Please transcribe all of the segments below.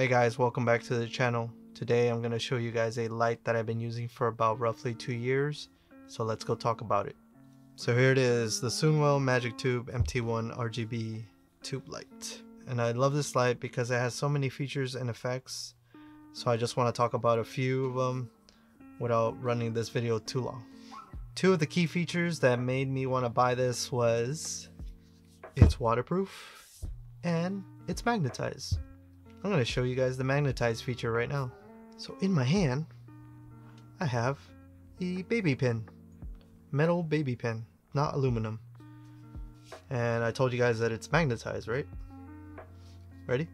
Hey guys, welcome back to the channel. Today I'm going to show you guys a light that I've been using for about roughly two years. So let's go talk about it. So here it is, the Soonwell Magic Tube MT1 RGB tube light. And I love this light because it has so many features and effects. So I just want to talk about a few of them without running this video too long. Two of the key features that made me want to buy this was it's waterproof and it's magnetized. I'm going to show you guys the magnetize feature right now. So in my hand, I have a baby pin. Metal baby pin, not aluminum. And I told you guys that it's magnetized, right? Ready?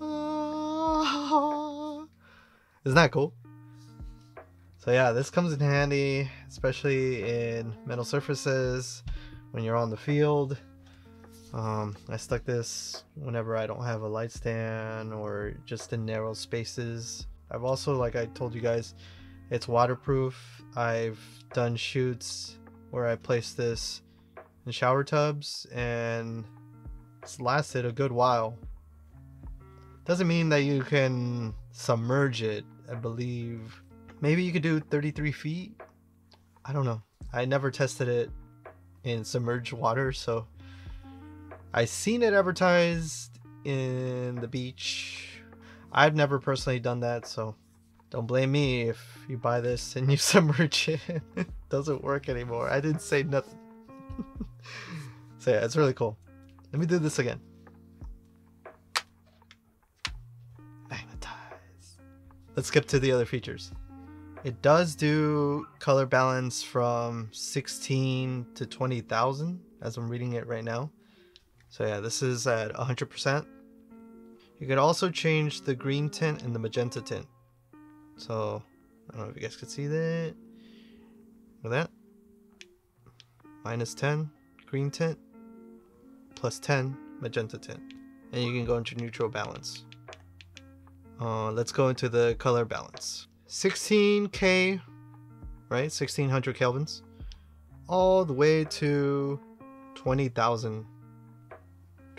Isn't that cool? So yeah, this comes in handy, especially in metal surfaces, when you're on the field, um, I stuck this whenever I don't have a light stand or just in narrow spaces. I've also, like I told you guys, it's waterproof. I've done shoots where I placed this in shower tubs and it's lasted a good while. Doesn't mean that you can submerge it, I believe. Maybe you could do 33 feet? I don't know. I never tested it in submerged water, so I seen it advertised in the beach. I've never personally done that, so don't blame me if you buy this and you submerge it. it doesn't work anymore. I didn't say nothing. so yeah, it's really cool. Let me do this again. Magnetize. Let's skip to the other features. It does do color balance from 16 to 20,000 as I'm reading it right now. So yeah, this is at 100%. You could also change the green tint and the magenta tint. So, I don't know if you guys could see that. Look at that. Minus 10 green tint, plus 10 magenta tint. And you can go into neutral balance. Uh, let's go into the color balance. 16K, right? 1600 kelvins. All the way to 20,000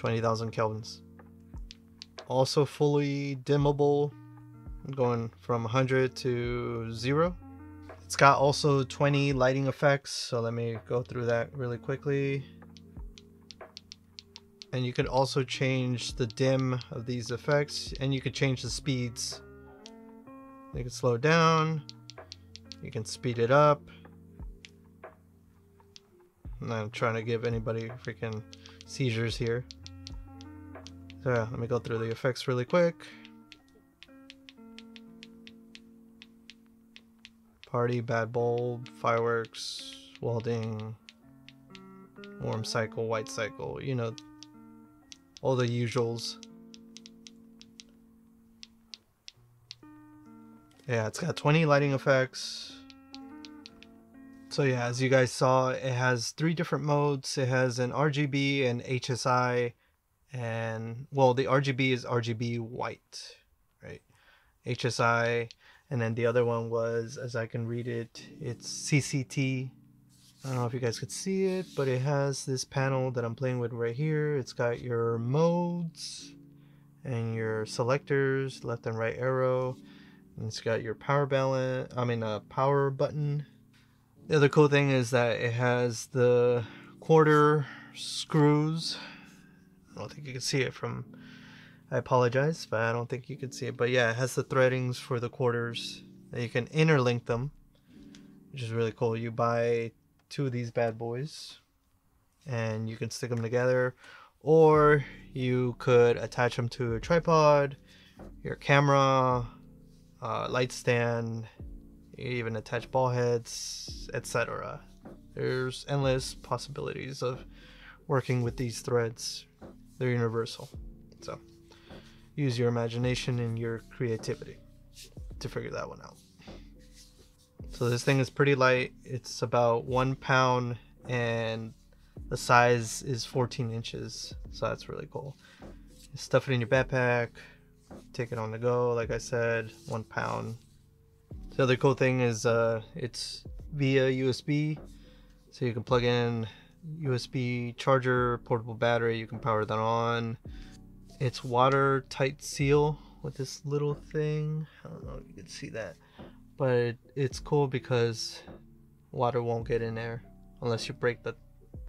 20,000 kelvins. Also fully dimmable, going from 100 to 0. It's got also 20 lighting effects, so let me go through that really quickly. And you could also change the dim of these effects, and you could change the speeds. You can slow down, you can speed it up. I'm not trying to give anybody freaking seizures here. So yeah, let me go through the effects really quick. Party, bad bulb, fireworks, welding, warm cycle, white cycle, you know, all the usuals. Yeah, it's got 20 lighting effects. So yeah, as you guys saw, it has three different modes. It has an RGB and HSI and well the RGB is RGB white right? HSI and then the other one was as I can read it it's CCT I don't know if you guys could see it but it has this panel that I'm playing with right here. It's got your modes and your selectors left and right arrow. And it's got your power balance I mean a uh, power button. The other cool thing is that it has the quarter screws I don't think you can see it from I apologize but I don't think you can see it. But yeah it has the threadings for the quarters that you can interlink them which is really cool. You buy two of these bad boys and you can stick them together or you could attach them to a tripod your camera uh, light stand even attach ball heads etc there's endless possibilities of working with these threads they're universal. So use your imagination and your creativity to figure that one out. So this thing is pretty light. It's about one pound and the size is 14 inches. So that's really cool. stuff it in your backpack, take it on the go. Like I said, one pound. The other cool thing is uh, it's via USB. So you can plug in USB charger, portable battery, you can power that on. it's watertight seal with this little thing. I don't know if you can see that, but it's cool because water won't get in there unless you break the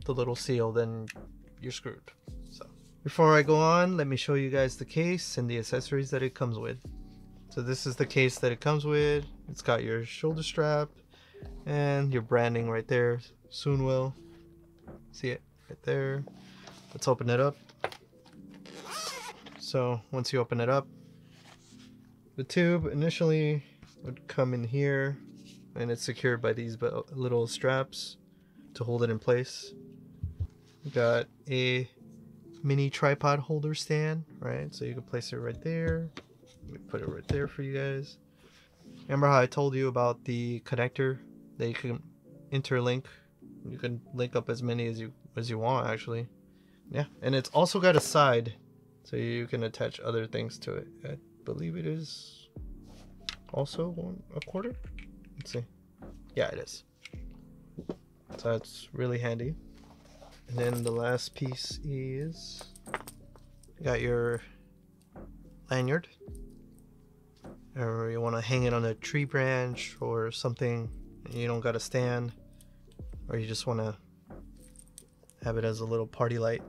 the little seal. Then you're screwed. So before I go on, let me show you guys the case and the accessories that it comes with. So this is the case that it comes with. It's got your shoulder strap and your branding right there. Soonwell. See it right there. Let's open it up. So once you open it up, the tube initially would come in here and it's secured by these little straps to hold it in place. We got a mini tripod holder stand, right? So you can place it right there. Let me put it right there for you guys. Remember how I told you about the connector that you can interlink? You can link up as many as you as you want actually. Yeah, and it's also got a side so you can attach other things to it. I believe it is also one a quarter. Let's see. Yeah, it is. So that's really handy. And then the last piece is you got your lanyard. Or you want to hang it on a tree branch or something you don't got a stand. Or you just want to have it as a little party light.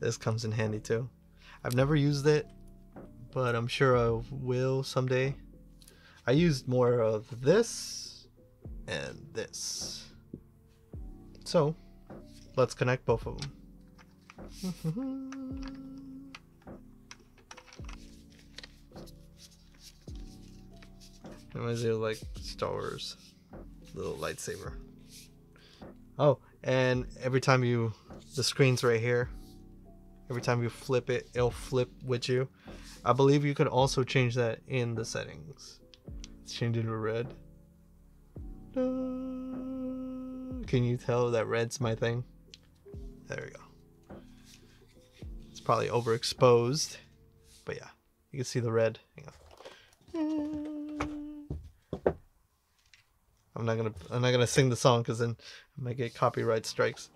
This comes in handy too. I've never used it, but I'm sure I will someday. I used more of this and this. So, let's connect both of them. Reminds me of like Star Wars, little lightsaber. Oh, and every time you, the screen's right here. Every time you flip it, it'll flip with you. I believe you could also change that in the settings. Let's change it to red. Can you tell that red's my thing? There we go. It's probably overexposed, but yeah, you can see the red. I'm not gonna I'm not gonna sing the song because then I might get copyright strikes.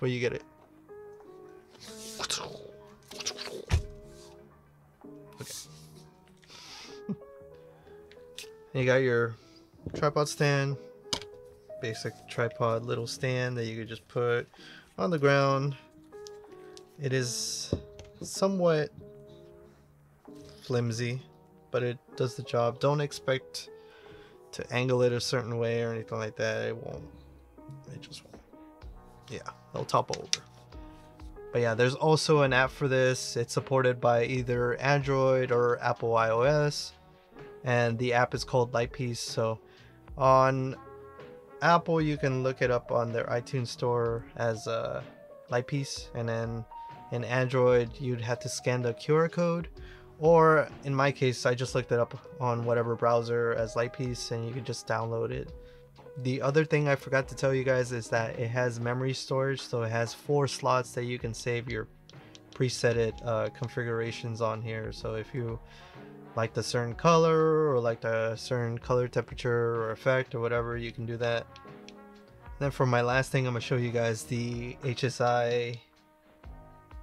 But you get it. Okay. you got your tripod stand, basic tripod little stand that you could just put on the ground. It is somewhat flimsy, but it does the job. Don't expect to angle it a certain way or anything like that. It won't. It just won't. Yeah, it'll topple over. But yeah, there's also an app for this. It's supported by either Android or Apple iOS. And the app is called Lightpiece. So on Apple, you can look it up on their iTunes store as uh, a Lightpiece. And then in Android, you'd have to scan the QR code. Or in my case, I just looked it up on whatever browser as Lightpiece and you can just download it. The other thing I forgot to tell you guys is that it has memory storage, so it has four slots that you can save your preset uh, configurations on here. So if you like the certain color or like the certain color temperature or effect or whatever, you can do that. Then for my last thing, I'm gonna show you guys the HSI,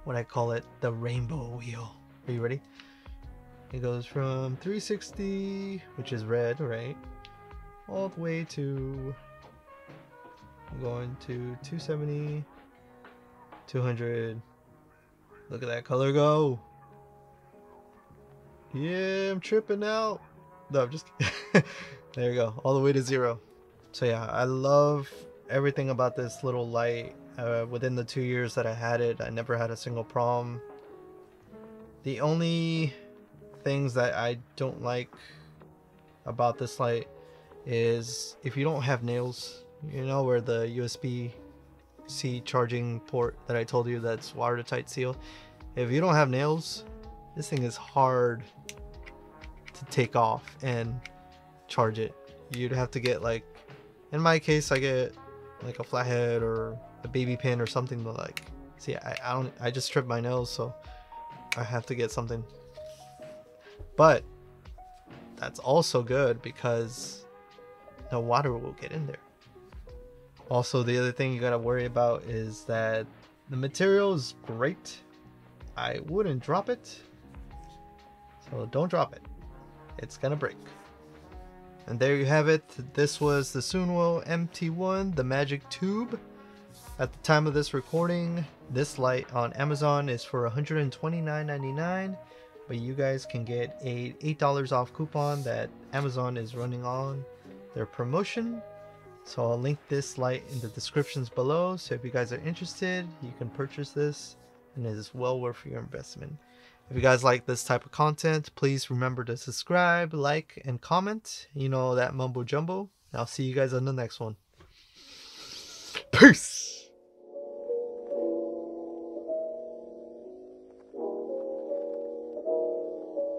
what I call it, the rainbow wheel. Are you ready? It goes from 360, which is red, right? All the way to I'm going to 270, 200. Look at that color go. Yeah, I'm tripping out. No, I'm just there you go. All the way to zero. So yeah, I love everything about this little light. Uh, within the two years that I had it, I never had a single problem. The only things that I don't like about this light is if you don't have nails, you know where the USB C charging port that I told you that's watertight seal. If you don't have nails, this thing is hard to take off and charge it. You'd have to get like, in my case, I get like a flathead or a baby pin or something to like, see, I, I don't, I just strip my nails, so I have to get something but that's also good because no water will get in there. Also, the other thing you gotta worry about is that the material is great. I wouldn't drop it. So don't drop it. It's gonna break. And there you have it. This was the Soonwell MT1, the Magic Tube. At the time of this recording, this light on Amazon is for $129.99, but you guys can get a $8 off coupon that Amazon is running on their promotion. So I'll link this light in the descriptions below. So if you guys are interested, you can purchase this and it is well worth your investment. If you guys like this type of content, please remember to subscribe, like, and comment. You know that mumbo jumbo. I'll see you guys on the next one. Peace!